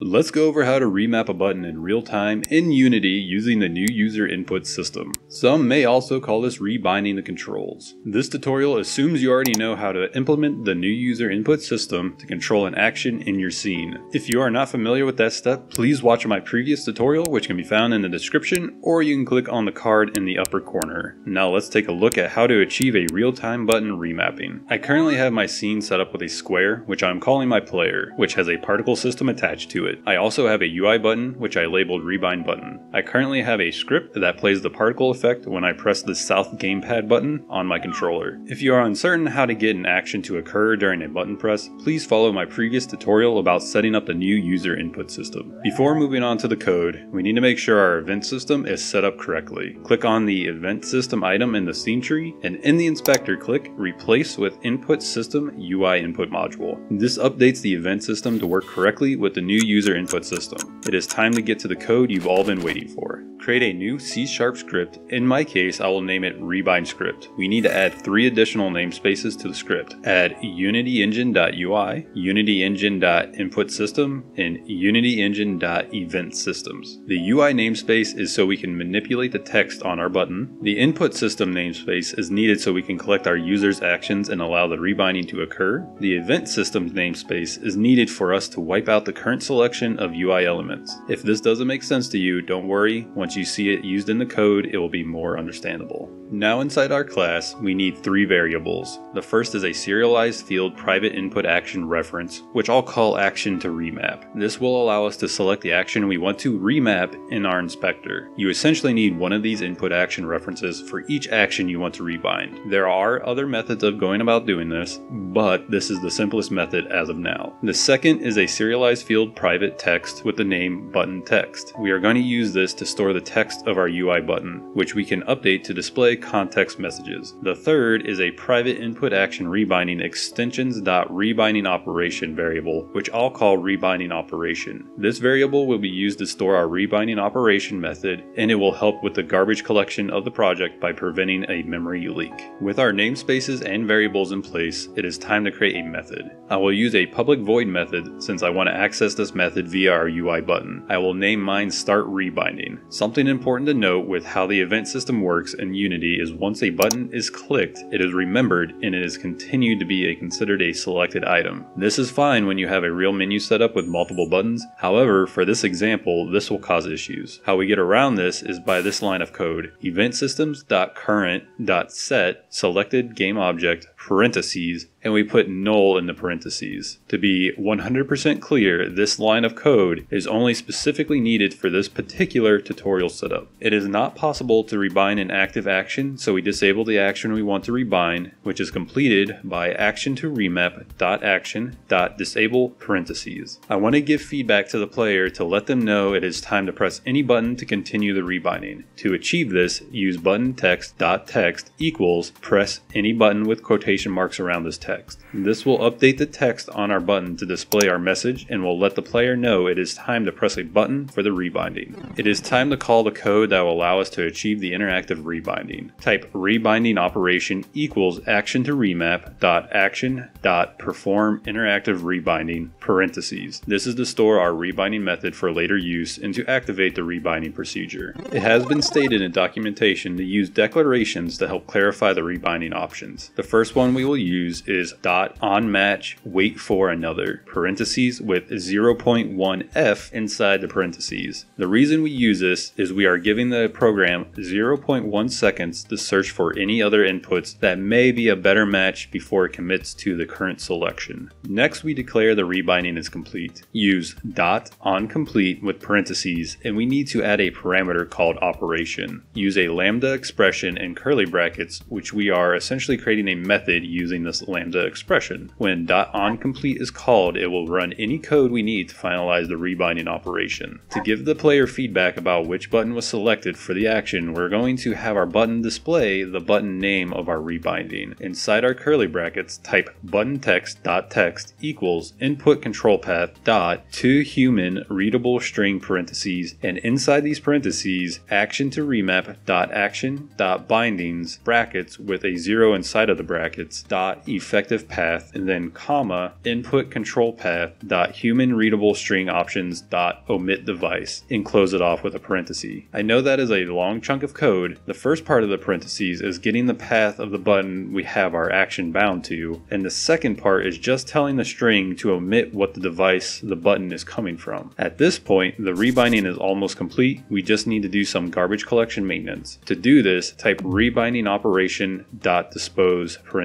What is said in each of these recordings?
Let's go over how to remap a button in real time in Unity using the new user input system. Some may also call this rebinding the controls. This tutorial assumes you already know how to implement the new user input system to control an action in your scene. If you are not familiar with that step, please watch my previous tutorial which can be found in the description or you can click on the card in the upper corner. Now let's take a look at how to achieve a real-time button remapping. I currently have my scene set up with a square, which I'm calling my player, which has a particle system attached to it. I also have a UI button, which I labeled Rebind button. I currently have a script that plays the particle effect when I press the south gamepad button on my controller. If you are uncertain how to get an action to occur during a button press, please follow my previous tutorial about setting up the new user input system. Before moving on to the code, we need to make sure our event system is set up correctly. Click on the event system item in the scene tree, and in the inspector click replace with input system UI input module. This updates the event system to work correctly with the new user input system. It is time to get to the code you've all been waiting for. Create a new C-sharp script. In my case, I will name it rebind script. We need to add three additional namespaces to the script. Add unityengine.ui, unityengine.inputSystem, and unityengine.eventSystems. The UI namespace is so we can manipulate the text on our button. The input system namespace is needed so we can collect our users' actions and allow the rebinding to occur. The event systems namespace is needed for us to wipe out the current selection of UI elements. If this doesn't make sense to you, don't worry. Once you see it used in the code, it will be more understandable. Now inside our class, we need three variables. The first is a serialized field private input action reference, which I'll call action to remap. This will allow us to select the action we want to remap in our inspector. You essentially need one of these input action references for each action you want to rebind. There are other methods of going about doing this, but this is the simplest method as of now. The second is a serialized field private text with the name button text. We are going to use this to store the text of our UI button, which we can update to display context messages. The third is a private input action rebinding extensions.rebinding operation variable, which I'll call rebinding operation. This variable will be used to store our rebinding operation method, and it will help with the garbage collection of the project by preventing a memory leak. With our namespaces and variables in place, it is time to create a method. I will use a public void method since I want to access this method via our UI button. I will name mine start rebinding. Something important to note with how the event system works in Unity is once a button is clicked, it is remembered and it is continued to be a considered a selected item. This is fine when you have a real menu set up with multiple buttons. However, for this example, this will cause issues. How we get around this is by this line of code, event systems.current.set selected game object parentheses and we put null in the parentheses. To be 100% clear, this line of code is only specifically needed for this particular tutorial setup. It is not possible to rebind an active action, so we disable the action we want to rebind, which is completed by action to remap dot action dot disable parentheses. I want to give feedback to the player to let them know it is time to press any button to continue the rebinding. To achieve this, use button text dot text equals press any button with quotation marks around this text text. This will update the text on our button to display our message and will let the player know it is time to press a button for the rebinding. It is time to call the code that will allow us to achieve the interactive rebinding. Type rebinding operation equals action to remap dot action dot perform interactive rebinding parentheses. This is to store our rebinding method for later use and to activate the rebinding procedure. It has been stated in documentation to use declarations to help clarify the rebinding options. The first one we will use is dot on match wait for another parentheses with 0.1 f inside the parentheses. The reason we use this is we are giving the program 0.1 seconds to search for any other inputs that may be a better match before it commits to the current selection. Next we declare the rebinding is complete. Use dot on complete with parentheses and we need to add a parameter called operation. Use a lambda expression in curly brackets which we are essentially creating a method using this lambda lambda expression. When .onComplete is called, it will run any code we need to finalize the rebinding operation. To give the player feedback about which button was selected for the action, we're going to have our button display the button name of our rebinding. Inside our curly brackets, type button text dot text equals input control path dot to human readable string parentheses and inside these parentheses action to remap dot action dot bindings brackets with a zero inside of the bracket brackets dot effective path and then comma input control path dot human readable string options dot omit device and close it off with a parenthesis. I know that is a long chunk of code. The first part of the parentheses is getting the path of the button we have our action bound to, and the second part is just telling the string to omit what the device the button is coming from. At this point, the rebinding is almost complete. We just need to do some garbage collection maintenance. To do this, type rebinding operation dot dispose parentheses.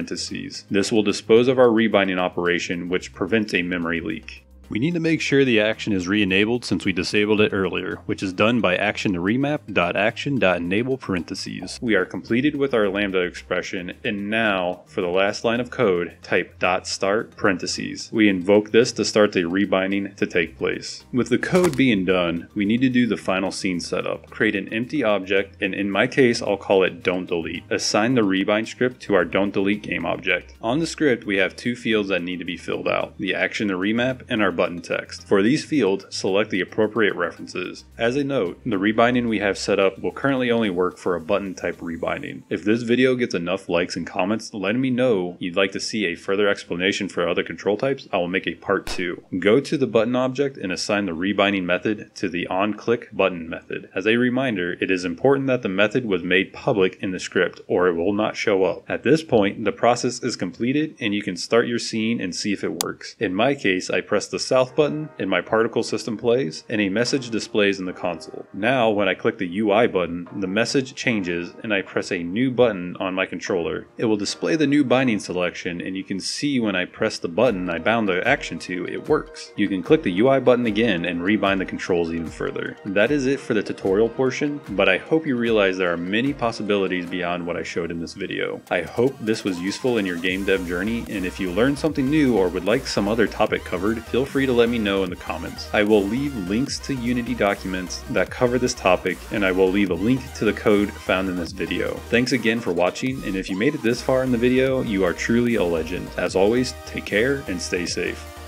This will dispose of our rebinding operation, which prevents a memory leak. We need to make sure the action is re-enabled since we disabled it earlier, which is done by action to remap.action.enable parentheses. We are completed with our lambda expression, and now, for the last line of code, type dot start parentheses. We invoke this to start the rebinding to take place. With the code being done, we need to do the final scene setup. Create an empty object, and in my case, I'll call it don't delete. Assign the rebind script to our don't delete game object. On the script, we have two fields that need to be filled out, the action to remap and our button text. For these fields, select the appropriate references. As a note, the rebinding we have set up will currently only work for a button type rebinding. If this video gets enough likes and comments letting me know you'd like to see a further explanation for other control types, I will make a part 2. Go to the button object and assign the rebinding method to the onClick button method. As a reminder, it is important that the method was made public in the script or it will not show up. At this point, the process is completed and you can start your scene and see if it works. In my case, I press the south button and my particle system plays and a message displays in the console. Now when I click the UI button, the message changes and I press a new button on my controller. It will display the new binding selection and you can see when I press the button I bound the action to, it works. You can click the UI button again and rebind the controls even further. That is it for the tutorial portion, but I hope you realize there are many possibilities beyond what I showed in this video. I hope this was useful in your game dev journey and if you learned something new or would like some other topic covered, feel free to let me know in the comments. I will leave links to Unity documents that cover this topic, and I will leave a link to the code found in this video. Thanks again for watching, and if you made it this far in the video, you are truly a legend. As always, take care and stay safe.